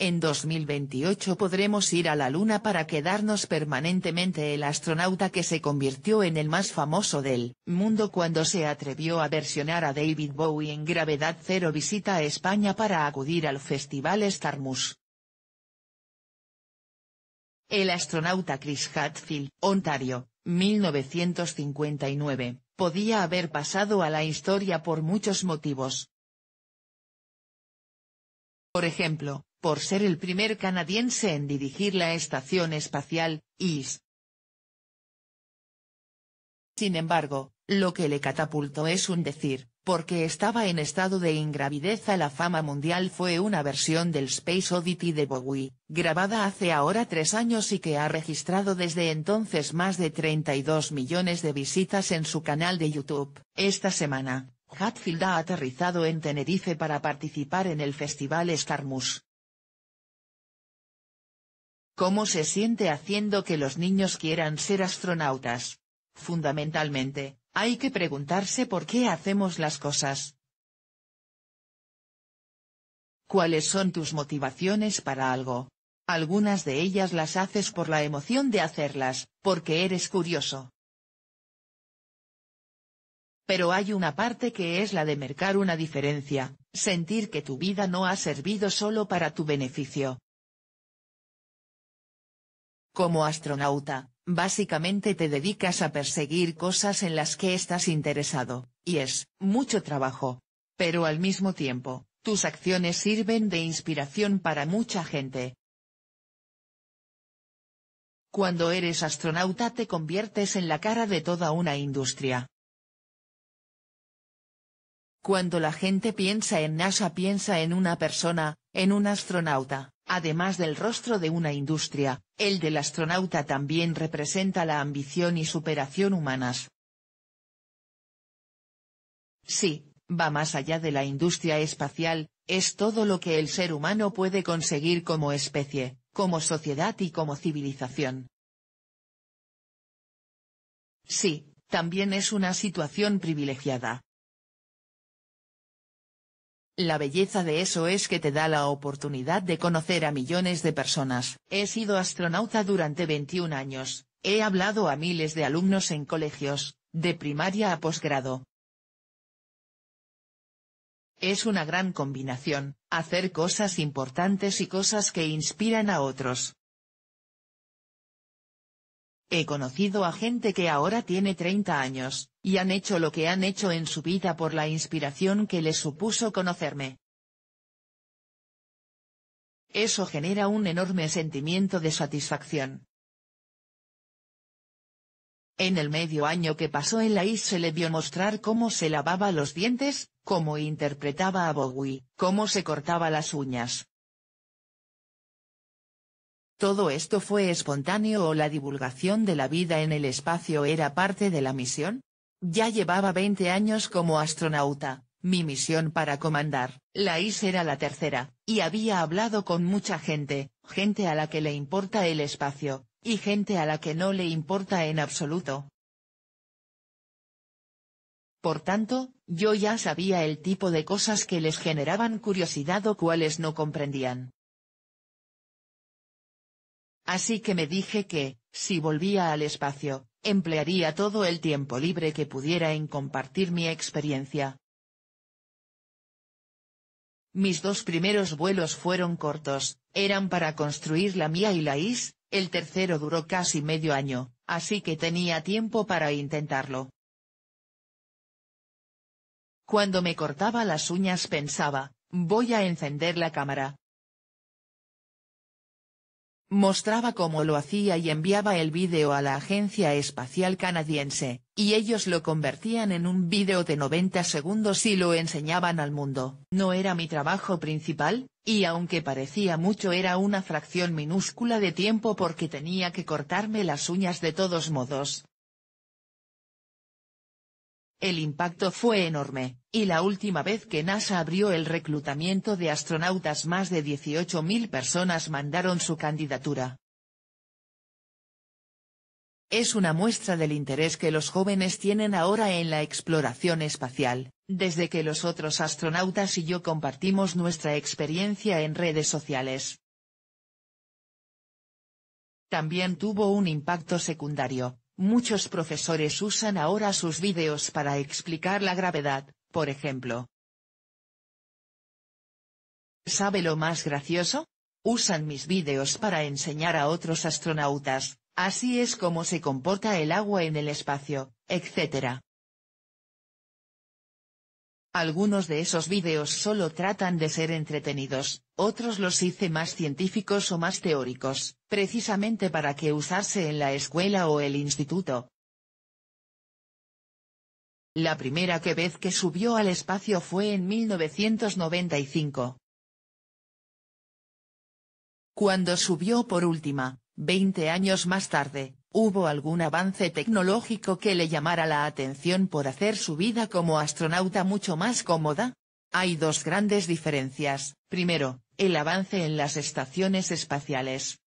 En 2028 podremos ir a la Luna para quedarnos permanentemente el astronauta que se convirtió en el más famoso del mundo cuando se atrevió a versionar a David Bowie en Gravedad Cero visita a España para acudir al Festival Starmus. El astronauta Chris Hadfield, Ontario, 1959, podía haber pasado a la historia por muchos motivos. Por ejemplo, por ser el primer canadiense en dirigir la estación espacial, IS. Sin embargo, lo que le catapultó es un decir, porque estaba en estado de ingravidez a la fama mundial fue una versión del Space Oddity de Bowie, grabada hace ahora tres años y que ha registrado desde entonces más de 32 millones de visitas en su canal de YouTube. Esta semana, Hatfield ha aterrizado en Tenerife para participar en el festival Starmus. ¿Cómo se siente haciendo que los niños quieran ser astronautas? Fundamentalmente, hay que preguntarse por qué hacemos las cosas. ¿Cuáles son tus motivaciones para algo? Algunas de ellas las haces por la emoción de hacerlas, porque eres curioso. Pero hay una parte que es la de marcar una diferencia, sentir que tu vida no ha servido solo para tu beneficio. Como astronauta, Básicamente te dedicas a perseguir cosas en las que estás interesado, y es, mucho trabajo. Pero al mismo tiempo, tus acciones sirven de inspiración para mucha gente. Cuando eres astronauta te conviertes en la cara de toda una industria. Cuando la gente piensa en NASA piensa en una persona, en un astronauta. Además del rostro de una industria, el del astronauta también representa la ambición y superación humanas. Sí, va más allá de la industria espacial, es todo lo que el ser humano puede conseguir como especie, como sociedad y como civilización. Sí, también es una situación privilegiada. La belleza de eso es que te da la oportunidad de conocer a millones de personas. He sido astronauta durante 21 años, he hablado a miles de alumnos en colegios, de primaria a posgrado. Es una gran combinación, hacer cosas importantes y cosas que inspiran a otros. He conocido a gente que ahora tiene 30 años, y han hecho lo que han hecho en su vida por la inspiración que les supuso conocerme. Eso genera un enorme sentimiento de satisfacción. En el medio año que pasó en la IS se le vio mostrar cómo se lavaba los dientes, cómo interpretaba a Bowie, cómo se cortaba las uñas, ¿Todo esto fue espontáneo o la divulgación de la vida en el espacio era parte de la misión? Ya llevaba 20 años como astronauta, mi misión para comandar, la IS era la tercera, y había hablado con mucha gente, gente a la que le importa el espacio, y gente a la que no le importa en absoluto. Por tanto, yo ya sabía el tipo de cosas que les generaban curiosidad o cuales no comprendían. Así que me dije que, si volvía al espacio, emplearía todo el tiempo libre que pudiera en compartir mi experiencia. Mis dos primeros vuelos fueron cortos, eran para construir la mía y la IS, el tercero duró casi medio año, así que tenía tiempo para intentarlo. Cuando me cortaba las uñas pensaba, voy a encender la cámara, Mostraba cómo lo hacía y enviaba el vídeo a la Agencia Espacial Canadiense, y ellos lo convertían en un vídeo de 90 segundos y lo enseñaban al mundo. No era mi trabajo principal, y aunque parecía mucho era una fracción minúscula de tiempo porque tenía que cortarme las uñas de todos modos. El impacto fue enorme, y la última vez que NASA abrió el reclutamiento de astronautas más de 18.000 personas mandaron su candidatura. Es una muestra del interés que los jóvenes tienen ahora en la exploración espacial, desde que los otros astronautas y yo compartimos nuestra experiencia en redes sociales. también tuvo un impacto secundario, muchos profesores usan ahora sus vídeos para explicar la gravedad, por ejemplo. ¿Sabe lo más gracioso? Usan mis vídeos para enseñar a otros astronautas, así es como se comporta el agua en el espacio, etc. Algunos de esos vídeos solo tratan de ser entretenidos, otros los hice más científicos o más teóricos, precisamente para que usarse en la escuela o el instituto. La primera que vez que subió al espacio fue en 1995. Cuando subió por última, 20 años más tarde, ¿Hubo algún avance tecnológico que le llamara la atención por hacer su vida como astronauta mucho más cómoda? Hay dos grandes diferencias, primero, el avance en las estaciones espaciales.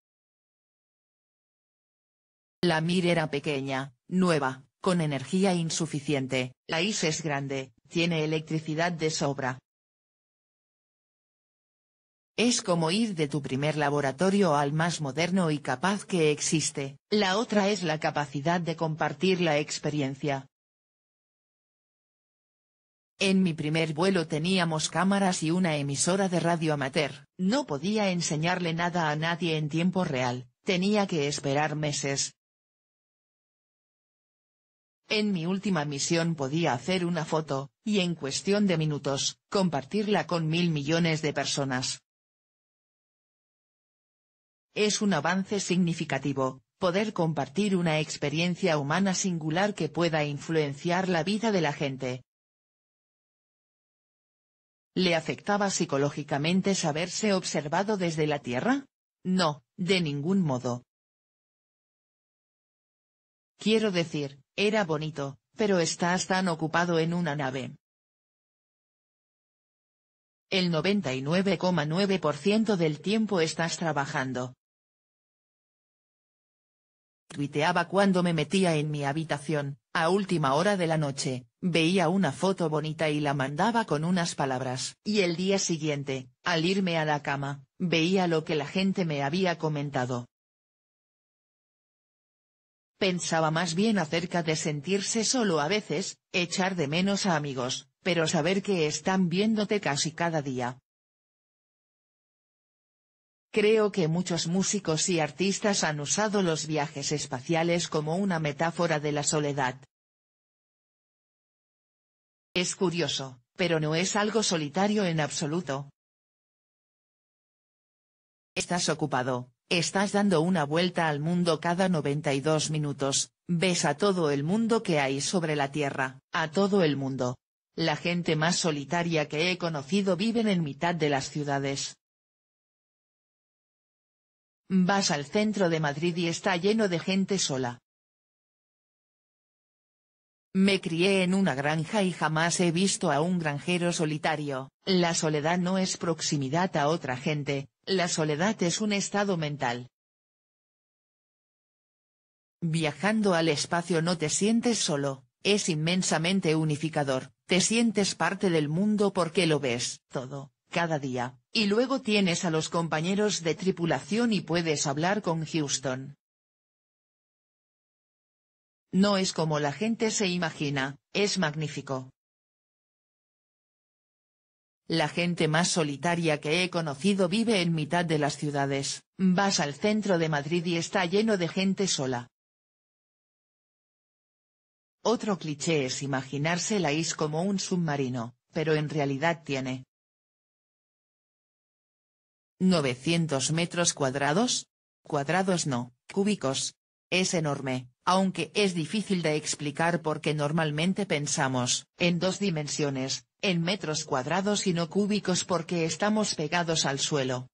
La Mir era pequeña, nueva, con energía insuficiente, la IS es grande, tiene electricidad de sobra, es como ir de tu primer laboratorio al más moderno y capaz que existe, la otra es la capacidad de compartir la experiencia. En mi primer vuelo teníamos cámaras y una emisora de radio amateur, no podía enseñarle nada a nadie en tiempo real, tenía que esperar meses. En mi última misión podía hacer una foto, y en cuestión de minutos, compartirla con mil millones de personas. Es un avance significativo, poder compartir una experiencia humana singular que pueda influenciar la vida de la gente. ¿Le afectaba psicológicamente saberse observado desde la Tierra? No, de ningún modo. Quiero decir, era bonito, pero estás tan ocupado en una nave. El 99,9% del tiempo estás trabajando. Tuiteaba cuando me metía en mi habitación, a última hora de la noche, veía una foto bonita y la mandaba con unas palabras. Y el día siguiente, al irme a la cama, veía lo que la gente me había comentado. Pensaba más bien acerca de sentirse solo a veces, echar de menos a amigos, pero saber que están viéndote casi cada día, Creo que muchos músicos y artistas han usado los viajes espaciales como una metáfora de la soledad. Es curioso, pero no es algo solitario en absoluto. Estás ocupado, estás dando una vuelta al mundo cada 92 minutos, ves a todo el mundo que hay sobre la Tierra, a todo el mundo. La gente más solitaria que he conocido viven en mitad de las ciudades. Vas al centro de Madrid y está lleno de gente sola. Me crié en una granja y jamás he visto a un granjero solitario, la soledad no es proximidad a otra gente, la soledad es un estado mental. Viajando al espacio no te sientes solo, es inmensamente unificador, te sientes parte del mundo porque lo ves todo, cada día, y luego tienes a los compañeros de tripulación y puedes hablar con Houston. No es como la gente se imagina, es magnífico. La gente más solitaria que he conocido vive en mitad de las ciudades, vas al centro de Madrid y está lleno de gente sola. Otro cliché es imaginarse la is como un submarino, pero en realidad tiene 900 metros cuadrados? Cuadrados no, cúbicos. Es enorme, aunque es difícil de explicar porque normalmente pensamos, en dos dimensiones, en metros cuadrados y no cúbicos porque estamos pegados al suelo.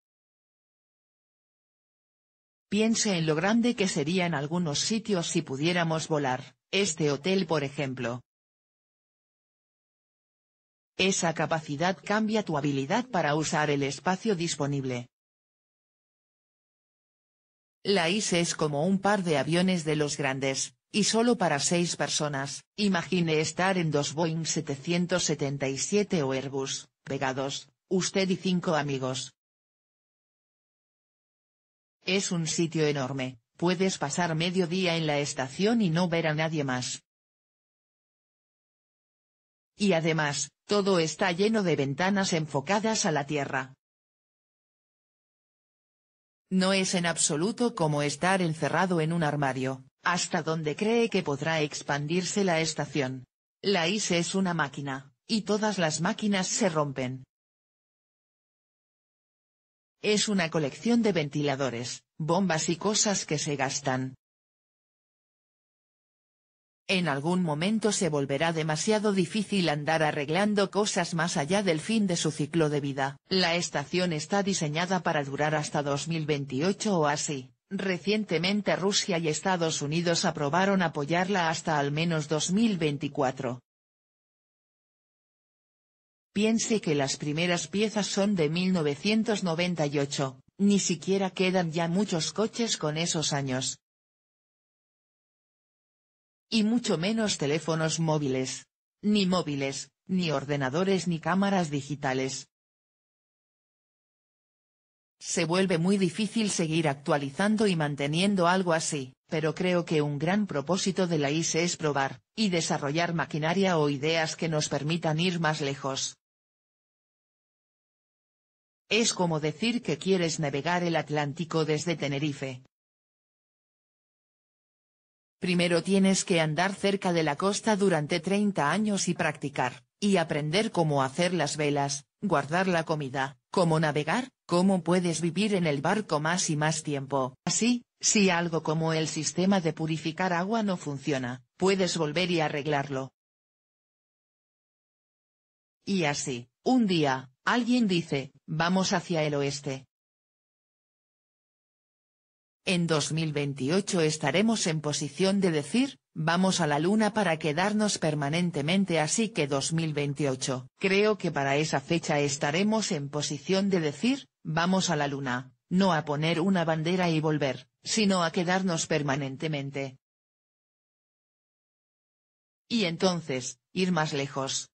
Piense en lo grande que sería en algunos sitios si pudiéramos volar, este hotel por ejemplo, esa capacidad cambia tu habilidad para usar el espacio disponible. La ISE es como un par de aviones de los grandes, y solo para seis personas, imagine estar en dos Boeing 777 o Airbus, pegados, usted y cinco amigos. Es un sitio enorme, puedes pasar medio día en la estación y no ver a nadie más. Y además, todo está lleno de ventanas enfocadas a la Tierra. No es en absoluto como estar encerrado en un armario, hasta donde cree que podrá expandirse la estación. La ISE es una máquina, y todas las máquinas se rompen. Es una colección de ventiladores, bombas y cosas que se gastan. En algún momento se volverá demasiado difícil andar arreglando cosas más allá del fin de su ciclo de vida. La estación está diseñada para durar hasta 2028 o así. Recientemente Rusia y Estados Unidos aprobaron apoyarla hasta al menos 2024. Piense que las primeras piezas son de 1998, ni siquiera quedan ya muchos coches con esos años. Y mucho menos teléfonos móviles. Ni móviles, ni ordenadores ni cámaras digitales. Se vuelve muy difícil seguir actualizando y manteniendo algo así, pero creo que un gran propósito de la ISE es probar, y desarrollar maquinaria o ideas que nos permitan ir más lejos. Es como decir que quieres navegar el Atlántico desde Tenerife, Primero tienes que andar cerca de la costa durante 30 años y practicar, y aprender cómo hacer las velas, guardar la comida, cómo navegar, cómo puedes vivir en el barco más y más tiempo. Así, si algo como el sistema de purificar agua no funciona, puedes volver y arreglarlo. Y así, un día, alguien dice, vamos hacia el oeste, en 2028 estaremos en posición de decir, vamos a la luna para quedarnos permanentemente así que 2028. Creo que para esa fecha estaremos en posición de decir, vamos a la luna, no a poner una bandera y volver, sino a quedarnos permanentemente. Y entonces, ir más lejos.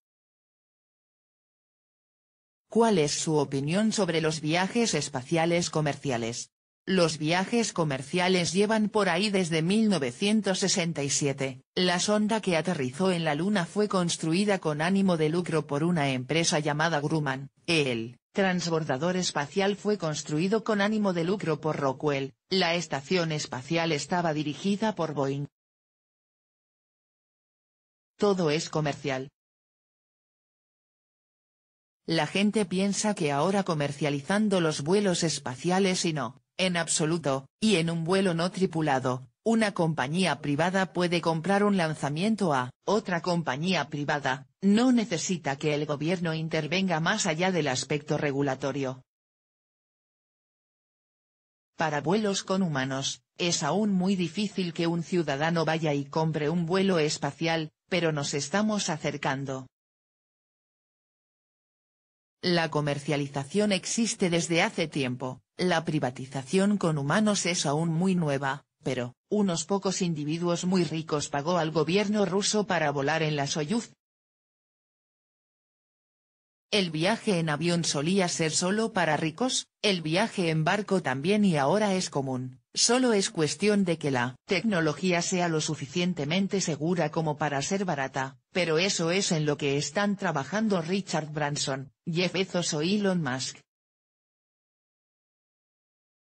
¿Cuál es su opinión sobre los viajes espaciales comerciales? Los viajes comerciales llevan por ahí desde 1967. La sonda que aterrizó en la Luna fue construida con ánimo de lucro por una empresa llamada Grumman. El transbordador espacial fue construido con ánimo de lucro por Rockwell. La estación espacial estaba dirigida por Boeing. Todo es comercial. La gente piensa que ahora comercializando los vuelos espaciales y no, en absoluto, y en un vuelo no tripulado, una compañía privada puede comprar un lanzamiento a otra compañía privada, no necesita que el gobierno intervenga más allá del aspecto regulatorio. Para vuelos con humanos, es aún muy difícil que un ciudadano vaya y compre un vuelo espacial, pero nos estamos acercando. La comercialización existe desde hace tiempo, la privatización con humanos es aún muy nueva, pero, unos pocos individuos muy ricos pagó al gobierno ruso para volar en la Soyuz. El viaje en avión solía ser solo para ricos, el viaje en barco también y ahora es común, solo es cuestión de que la tecnología sea lo suficientemente segura como para ser barata, pero eso es en lo que están trabajando Richard Branson, Jeff Bezos o Elon Musk.